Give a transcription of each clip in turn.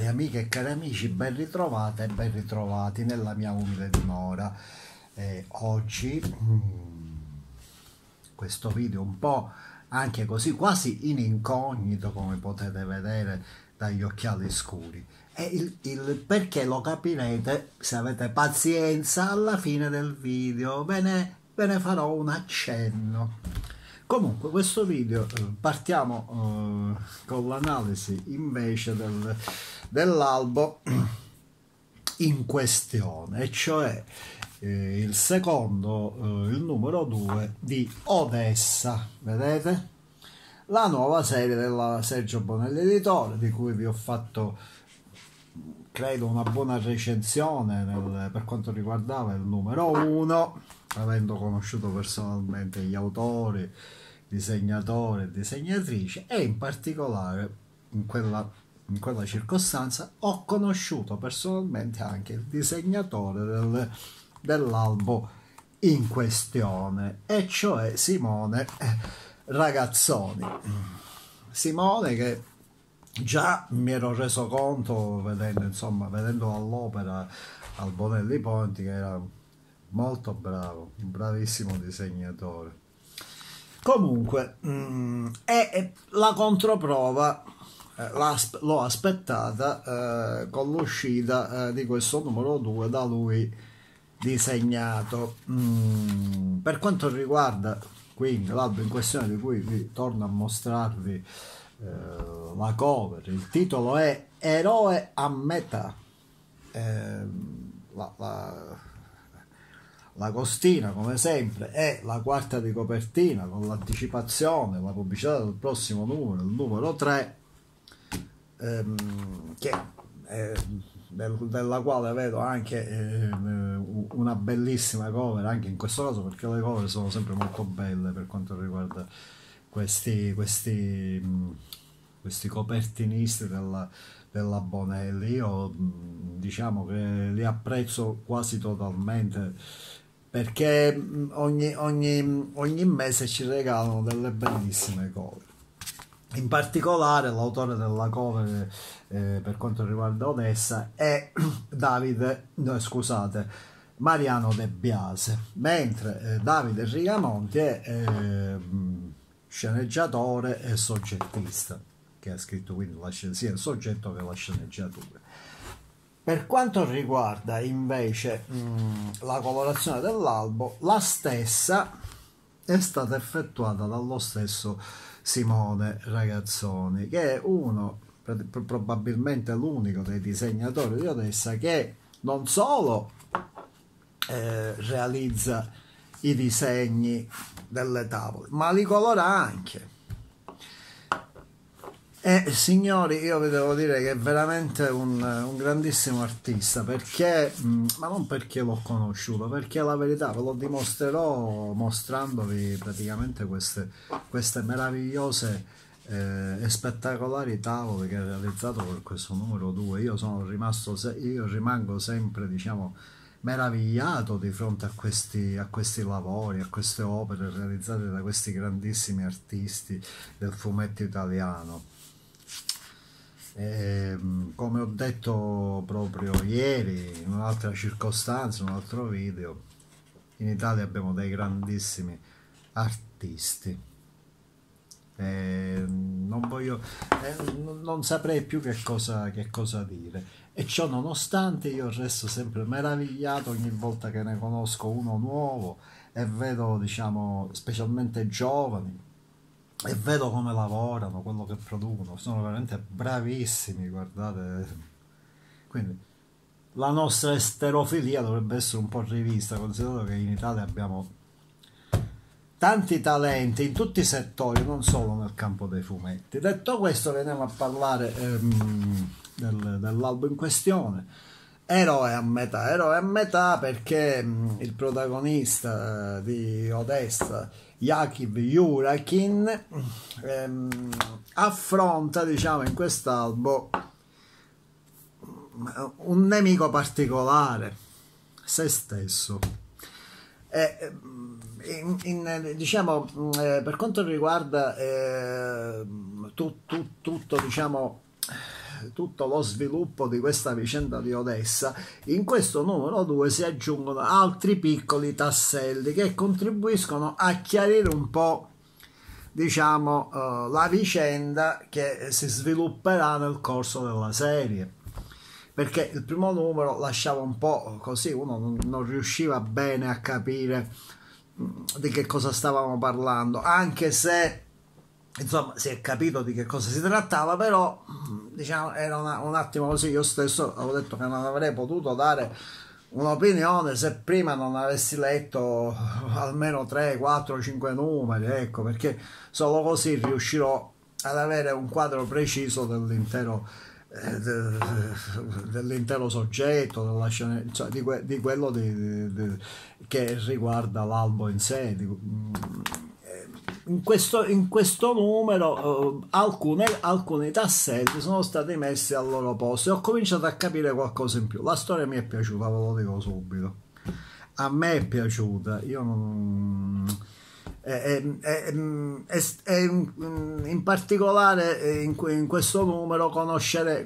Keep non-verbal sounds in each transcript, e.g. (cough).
Cari amiche e cari amici, ben ritrovate e ben ritrovati nella mia umile dimora. Eh, oggi mm, questo video un po' anche così quasi in incognito come potete vedere dagli occhiali scuri. E il, il perché lo capirete se avete pazienza alla fine del video. Ve ne, ve ne farò un accenno. Comunque questo video eh, partiamo eh, con l'analisi invece del, dell'albo in questione, e cioè eh, il secondo, eh, il numero 2 di Odessa, vedete? La nuova serie della Sergio Bonelli Editore, di cui vi ho fatto credo una buona recensione nel, per quanto riguardava il numero 1 avendo conosciuto personalmente gli autori disegnatore e disegnatrice e in particolare in quella, in quella circostanza ho conosciuto personalmente anche il disegnatore del, dell'albo in questione e cioè Simone Ragazzoni. Simone che già mi ero reso conto vedendo insomma vedendo all'opera al Bonelli Ponti che era molto bravo un bravissimo disegnatore Comunque, mh, è, è, la controprova eh, l'ho aspettata eh, con l'uscita eh, di questo numero 2 da lui disegnato. Mm, per quanto riguarda quindi l'album in questione di cui vi torno a mostrarvi eh, la cover, il titolo è Eroe a metà. Ehm, la, la la come sempre è la quarta di copertina con l'anticipazione, la pubblicità del prossimo numero, il numero 3, ehm, che è, del, della quale vedo anche eh, una bellissima cover, anche in questo caso perché le cover sono sempre molto belle per quanto riguarda questi, questi, questi copertinisti della, della Bonelli. Io diciamo che li apprezzo quasi totalmente perché mm, ogni, ogni, ogni mese ci regalano delle bellissime cover. In particolare l'autore della cover eh, per quanto riguarda Odessa è (clears throat) Davide, no, scusate, Mariano De Biase, mentre eh, Davide Rigamonti è eh, sceneggiatore e soggettista, che ha scritto quindi la, sia il soggetto che la sceneggiatura. Per quanto riguarda invece mh, mm, la colorazione dell'albo, la stessa è stata effettuata dallo stesso Simone Ragazzoni, che è uno, probabilmente l'unico dei disegnatori di Odessa che non solo eh, realizza i disegni delle tavole, ma li colora anche. E signori, io vi devo dire che è veramente un, un grandissimo artista perché, ma non perché l'ho conosciuto, perché la verità ve lo dimostrerò mostrandovi praticamente queste, queste meravigliose eh, e spettacolari tavole che ha realizzato per questo numero 2. Io sono rimasto, io rimango sempre, diciamo, meravigliato di fronte a questi, a questi lavori, a queste opere realizzate da questi grandissimi artisti del fumetto italiano e, ehm, come ho detto proprio ieri, in un'altra circostanza, in un altro video, in Italia abbiamo dei grandissimi artisti. E ehm, non, voglio, eh, non saprei più che cosa, che cosa dire. E ciò nonostante io resto sempre meravigliato ogni volta che ne conosco uno nuovo e vedo, diciamo, specialmente giovani, e vedo come lavorano, quello che producono, sono veramente bravissimi, guardate. Quindi la nostra esterofilia dovrebbe essere un po' rivista, considerato che in Italia abbiamo tanti talenti in tutti i settori, non solo nel campo dei fumetti. Detto questo, veniamo a parlare ehm, del, dell'albo in questione. Eroe a metà, eroe a metà perché il protagonista eh, di Odessa Yakiv Yurakin ehm, affronta diciamo in quest'albo un nemico particolare se stesso e, in, in, diciamo per quanto riguarda eh, tu, tu, tutto diciamo tutto lo sviluppo di questa vicenda di Odessa, in questo numero 2 si aggiungono altri piccoli tasselli che contribuiscono a chiarire un po' diciamo uh, la vicenda che si svilupperà nel corso della serie. Perché il primo numero lasciava un po' così uno non, non riusciva bene a capire mm, di che cosa stavamo parlando anche se insomma si è capito di che cosa si trattava però diciamo era una, un attimo così. Io stesso avevo detto che non avrei potuto dare un'opinione se prima non avessi letto (laughs) almeno 3, 4, 5 numeri ecco perché solo così riuscirò ad avere un quadro preciso dell'intero eh, dell'intero soggetto della scena, cioè di, que, di, quello di, di, che riguarda l'albo in sé in questo, in questo numero uh, alcune, alcuni tasselli sono stati messi al loro posto e ho cominciato a capire qualcosa in più. La storia mi è piaciuta, ve lo dico subito. A me è piaciuta, io non... È, è, è, in particolare in, in, questo numero conoscere,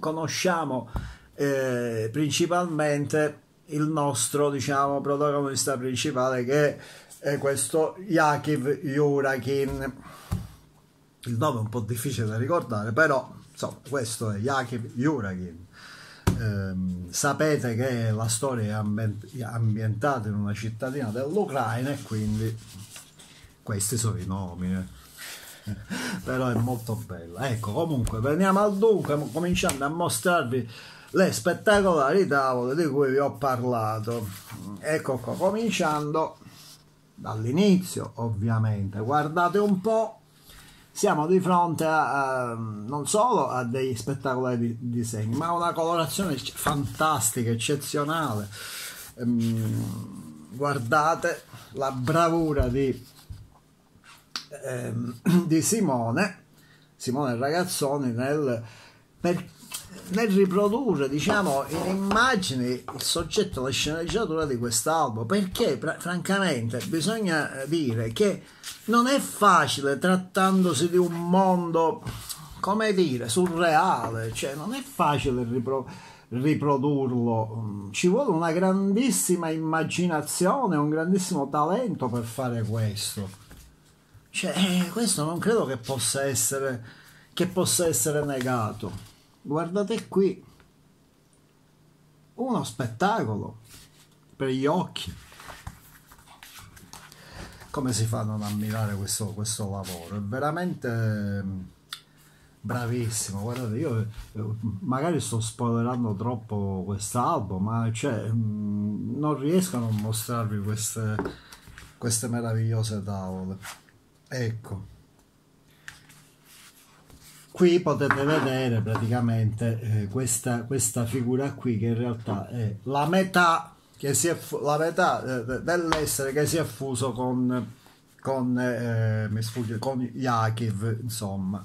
conosciamo eh, principalmente il nostro diciamo, protagonista principale che è questo Yakiv Yurakin. Il nome è un po' difficile da ricordare, però insomma, questo è Yakiv Yurakin. Eh, sapete che la storia è ambientata in una cittadina dell'Ucraina e quindi questi sono i nomi. Eh. (laughs) però è molto bella. Ecco, comunque, veniamo al dunque, cominciando a mostrarvi le spettacolari tavole di cui vi ho parlato. Ecco qua, cominciando dall'inizio ovviamente. Guardate un po' siamo di fronte a, a, non solo a degli spettacolari disegni ma a una colorazione fantastica eccezionale. Ehm, guardate la bravura di, ehm, (clears throat) di Simone Simone Ragazzoni nel nel riprodurre diciamo in immagini il soggetto la sceneggiatura di quest'album. Perché francamente bisogna dire che non è facile trattandosi di un mondo come dire surreale cioè non è facile ripro riprodurlo. Ci vuole una grandissima immaginazione un grandissimo talento per fare questo. Cioè eh, questo non credo che possa essere che possa essere negato guardate qui. Uno spettacolo per gli occhi. Come si fa a non ammirare questo, questo lavoro? È veramente ehm, bravissimo. Guardate io eh, magari sto spoilerando troppo quest'album ma cioè, mm, non riesco a non mostrarvi queste, queste meravigliose tavole. Ecco qui potete vedere praticamente eh, questa, questa, figura qui che in realtà è la metà, che si è, la metà eh, dell'essere che si è fuso con, con, eh, mi sfugge, con Yakiv insomma.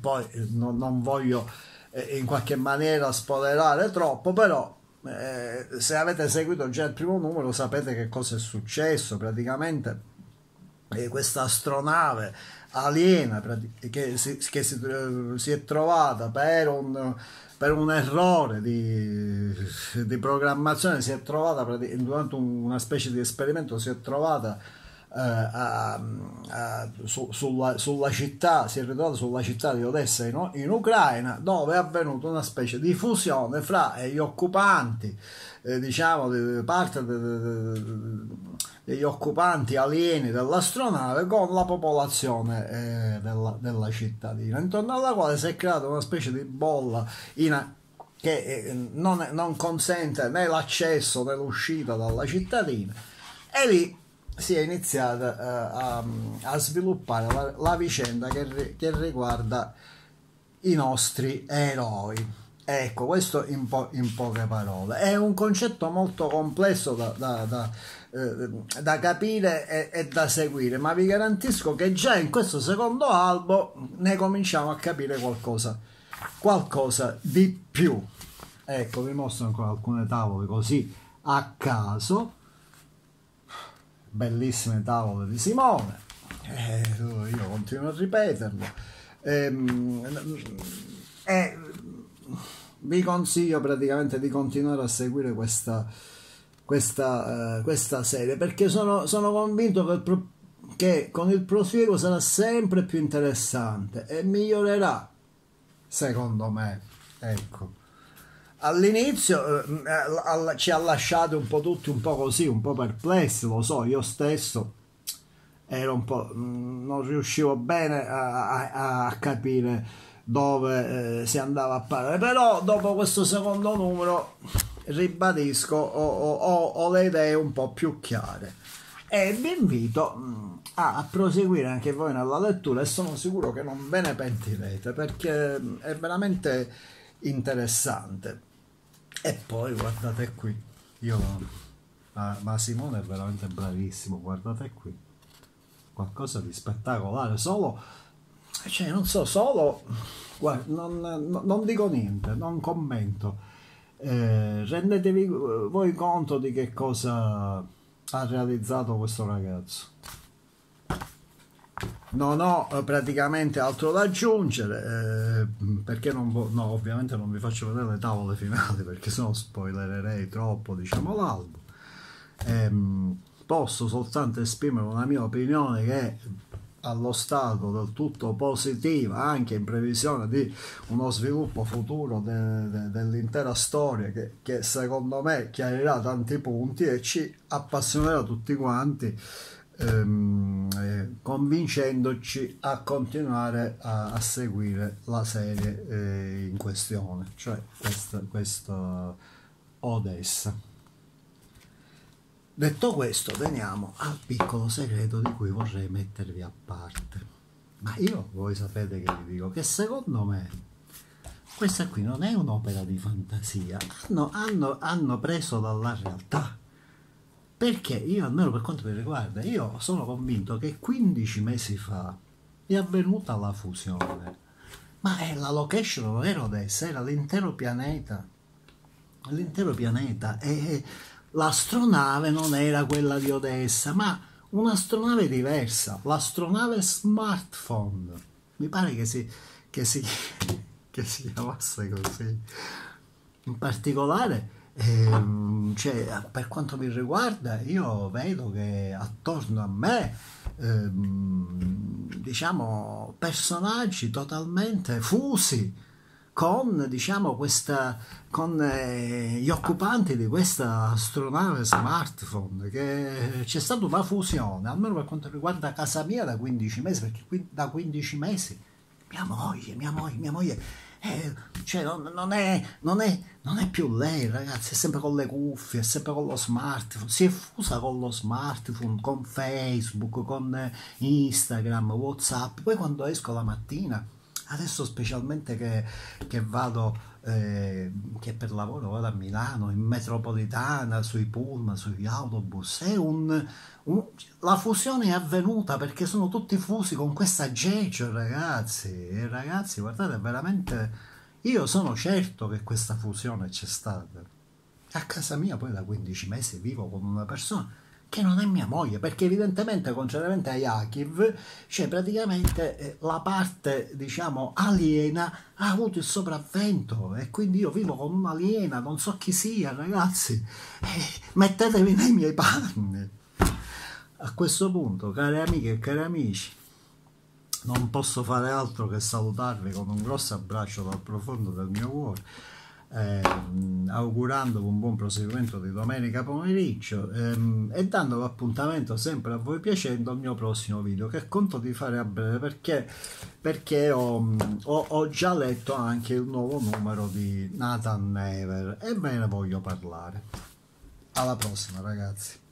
Poi eh, non, non voglio eh, in qualche maniera spoilerare troppo però eh, se avete seguito già il primo numero sapete che cosa è successo praticamente questa astronave aliena che, si, che si, si, è trovata per un, per un errore di, di, programmazione, si è trovata durante una specie di esperimento, si è trovata a, a, su, sulla, sulla, città, si è ritrovata sulla città di Odessa in, in Ucraina, dove è avvenuta una specie di fusione fra gli occupanti, eh, diciamo, di parte de, de, degli occupanti alieni dell'astronave con la popolazione eh, della, della, cittadina, intorno alla quale si è creata una specie di bolla in, che eh, non, non, consente né l'accesso né l'uscita dalla cittadina. E lì si è iniziata eh, a, a, sviluppare la, la vicenda che, che, riguarda i nostri eroi. Ecco, questo in, po- in, poche parole. È un concetto molto complesso da, da, da eh, da capire e, e, da seguire, ma vi garantisco che già in questo secondo albo ne cominciamo a capire qualcosa, qualcosa di più. Ecco, vi mostro ancora alcune tavole così a caso, bellissime tavole di Simone, eh, io continuo a ripeterlo. ehm, e vi consiglio praticamente di continuare a seguire questa, questa, uh, questa serie perché sono, sono convinto che, il, che con il proseguo sarà sempre più interessante e migliorerà secondo me ecco all'inizio eh, ci ha lasciato un po' tutti un po' così, un po' perplessi, lo so, io stesso ero un po', mm, non riuscivo bene a, a, a capire dove eh, si andava a parlare, però dopo questo secondo numero ribadisco ho, ho, ho le idee un po' più chiare. E vi invito mm, a proseguire anche voi nella lettura e sono sicuro che non ve ne pentirete perché è veramente interessante e poi guardate qui, io, ma, ma Simone è veramente bravissimo, guardate qui, qualcosa di spettacolare, solo, cioè non so, solo, guarda, non, non dico niente, non commento, eh, rendetevi voi conto di che cosa ha realizzato questo ragazzo non ho eh, praticamente altro da aggiungere eh, perché non no, ovviamente non vi faccio vedere le tavole finali perché sennò spoilererei troppo diciamo l'album. Eh, posso soltanto esprimere una mia opinione che allo stato del tutto positiva anche in previsione di uno sviluppo futuro de, de, dell'intera storia che, che secondo me chiarirà tanti punti e ci appassionerà tutti quanti ehm, eh, convincendoci a continuare a, a seguire la serie eh, in questione, cioè questa, questa Odessa. Detto questo, veniamo al piccolo segreto di cui vorrei mettervi a parte. Ma io, voi sapete che vi dico che secondo me questa qui non è un'opera di fantasia, hanno, hanno, hanno preso dalla realtà perché io, almeno per quanto mi riguarda, io sono convinto che 15 mesi fa è avvenuta la fusione. Ma è la location non era Odessa, era l'intero pianeta. L'intero pianeta. E l'astronave non era quella di Odessa, ma un'astronave diversa, l'astronave smartphone. Mi pare che si, che si, (laughs) che si chiamasse così. In particolare eh, cioè, per quanto mi riguarda, io vedo che attorno a me, ehm, diciamo, personaggi totalmente fusi con, diciamo, questa, con eh, gli occupanti di questa astronave smartphone, che c'è stata una fusione, almeno per quanto riguarda casa mia da 15 mesi, perché qui, da 15 mesi mia moglie, mia moglie, mia moglie eh, cioè non, non, è, non, è, non, è, più lei, ragazzi, è sempre con le cuffie, è sempre con lo smartphone, si è fusa con lo smartphone, con Facebook, con Instagram, Whatsapp. Poi quando esco la mattina, adesso specialmente che, che vado eh, che per lavoro vado a Milano, in metropolitana, sui pullman, sugli autobus, è un, un, la fusione è avvenuta perché sono tutti fusi con questa Gegio, ragazzi. E ragazzi, guardate, veramente io sono certo che questa fusione c'è stata. A casa mia poi da 15 mesi vivo con una persona che non è mia moglie, perché evidentemente, contrariamente a Yakiv, cioè praticamente eh, la parte, diciamo, aliena ha avuto il sopravvento e quindi io vivo con un'aliena, non so chi sia, ragazzi, eh, mettetevi nei miei panni. A questo punto, cari amiche e cari amici, non posso fare altro che salutarvi con un grosso abbraccio dal profondo del mio cuore eh, augurandovi un buon proseguimento di domenica pomeriggio. Ehm, e dandovi appuntamento sempre a voi piacendo al mio prossimo video che conto di fare a breve perché, perché ho, ho, ho già letto anche il nuovo numero di Nathan Never e ve ne voglio parlare. Alla prossima ragazzi